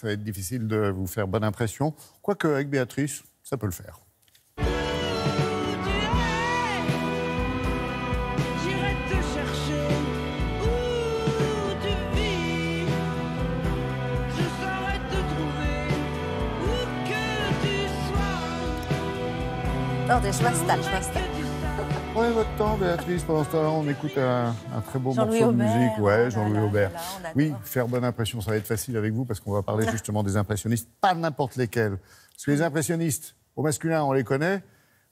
Ça va être difficile de vous faire bonne impression, quoique avec Béatrice, ça peut le faire. Oh, je m'installe, je m'installe. Prenez votre temps, Béatrice. Pendant ce temps-là, on écoute un, très beau morceau de musique. Ouais, Jean-Louis Aubert. oui, faire bonne impression, ça va être facile avec vous parce qu'on va parler justement des impressionnistes, pas n'importe lesquels. Parce que les impressionnistes, au masculin, on les connaît,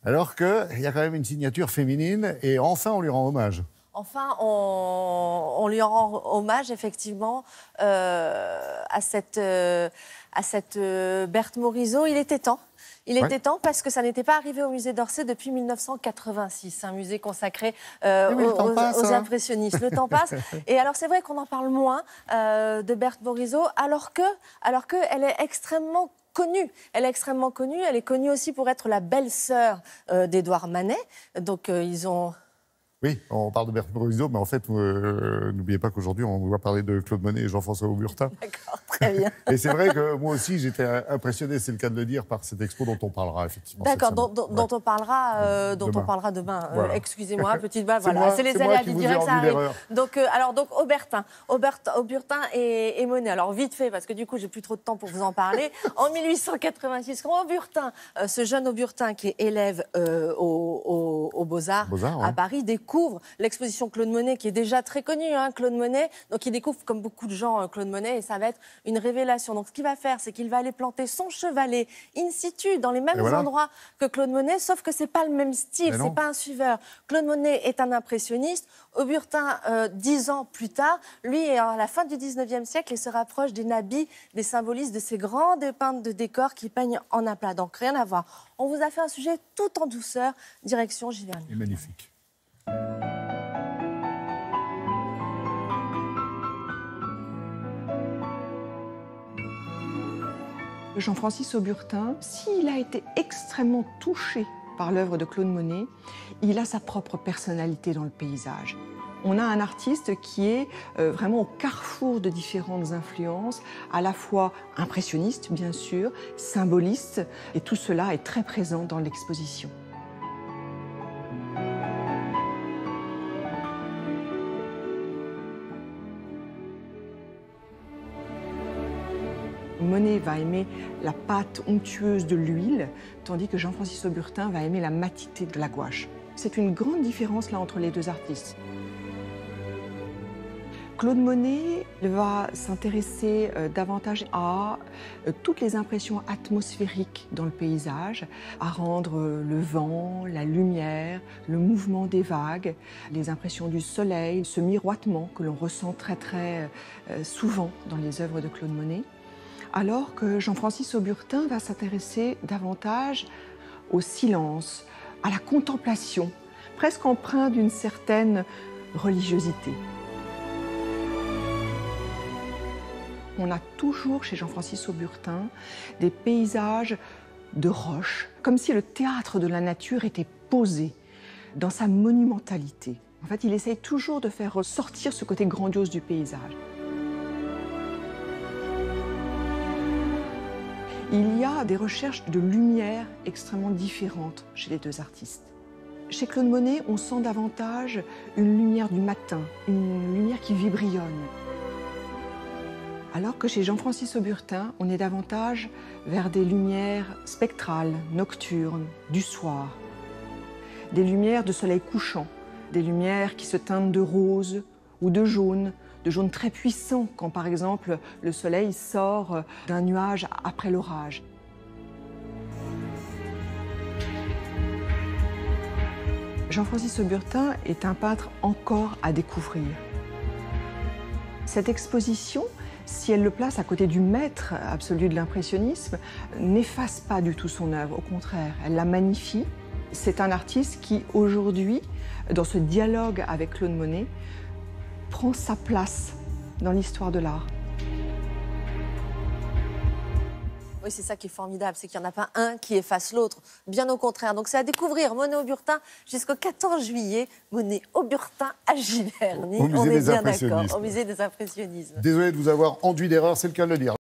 alors qu'il y a quand même une signature féminine et enfin, on lui rend hommage. Enfin, on, lui rend hommage effectivement euh, à cette, euh, à cette euh, Berthe Morisot. Il était temps. Il était temps parce que ça n'était pas arrivé au musée d'Orsay depuis 1986, un musée consacré euh, aux, hein. impressionnistes. Le temps passe. Et alors c'est vrai qu'on en parle moins euh, de Berthe Morisot, alors que, alors que elle est extrêmement connue. Elle est extrêmement connue. Elle est connue aussi pour être la belle-sœur euh, d'Édouard Manet. Donc ils ont oui, on parle de Bertrand Morisot, mais en fait, euh, n'oubliez pas qu'aujourd'hui, on va parler de Claude Monet et Jean-François Auburtin. D'accord, très bien. et c'est vrai que moi aussi, j'étais impressionné, c'est le cas de le dire, par cette expo dont on parlera, effectivement. D'accord, dont, on parlera, euh, dont demain. on parlera demain. Euh, excusez-moi, petite balle, voilà. C'est les aléas du direct, ça arrive. Donc, alors, donc, Aubertin, Aubertin et, et, Monet. Alors, vite fait, parce que du coup, j'ai plus trop de temps pour vous en parler. en 1886, quand Auburtin, ce jeune Auburtin qui est élève aux au, Beaux-Arts à Paris, découvre l'exposition Claude Monet, qui est déjà très connue, hein, Claude Monet. Donc il découvre, comme beaucoup de gens, euh, Claude Monet, et ça va être une révélation. Donc ce qu'il va faire, c'est qu'il va aller planter son chevalet in situ, dans les mêmes endroits que Claude Monet, sauf que c'est pas le même style, c'est pas un suiveur. Claude Monet est un impressionniste. Auburtin, euh, dix ans plus tard, lui est à la fin du 19e siècle et se rapproche des nabis, des symbolistes, de ces grands peintres de décors qui peignent en aplat. Donc rien à voir. On vous a fait un sujet tout en douceur, direction Giverny. Magnifique. Jean-Francis Auburtin, s'il a été extrêmement touché par l'œuvre de Claude Monet, il a sa propre personnalité dans le paysage. On a un artiste qui est euh, vraiment au carrefour de différentes influences, à la fois impressionniste bien sûr, symboliste, et tout cela est très présent dans l'exposition. Monet va aimer la pâte onctueuse de l'huile, tandis que Jean-Francis Auburtin va aimer la matité de la gouache. C'est une grande différence là entre les deux artistes. Claude Monet va s'intéresser euh, davantage à euh, toutes les impressions atmosphériques dans le paysage, à rendre euh, le vent, la lumière, le mouvement des vagues, les impressions du soleil, ce miroitement que l'on ressent très très souvent dans les œuvres de Claude Monet alors que Jean-Francis Auburtin va s'intéresser davantage au silence, à la contemplation, presque empreint d'une certaine religiosité. On a toujours chez Jean-Francis Auburtin des paysages de roches, comme si le théâtre de la nature était posé dans sa monumentalité. En fait, il essaye toujours de faire ressortir ce côté grandiose du paysage. Il y a des recherches de lumière extrêmement différentes chez les deux artistes. Chez Claude Monet, on sent davantage une lumière du matin, une lumière qui vibrionne. Alors que chez Jean-Francis Auburtin, on est davantage vers des lumières spectrales, nocturnes, du soir. Des lumières de soleil couchant, des lumières qui se teintent de rose ou de jaune, de jaune très puissant quand par exemple le soleil sort d'un nuage après l'orage. Jean-Francis Auburtin est un peintre encore à découvrir. Cette exposition, si elle le place à côté du maître absolu de l'impressionnisme, n'efface pas du tout son œuvre, au contraire, elle la magnifie. C'est un artiste qui, aujourd'hui, dans ce dialogue avec Claude Monet, prend sa place dans l'histoire de l'art. Oui, c'est ça qui est formidable, c'est qu'il n'y en a pas un qui efface l'autre, bien au contraire. Donc c'est à découvrir Monet Auburtin jusqu'au 14 juillet. Monet Auburtin à Giverny. On est bien d'accord, au musée des impressionnismes. Désolé de vous avoir enduit d'erreur, c'est le cas de le dire.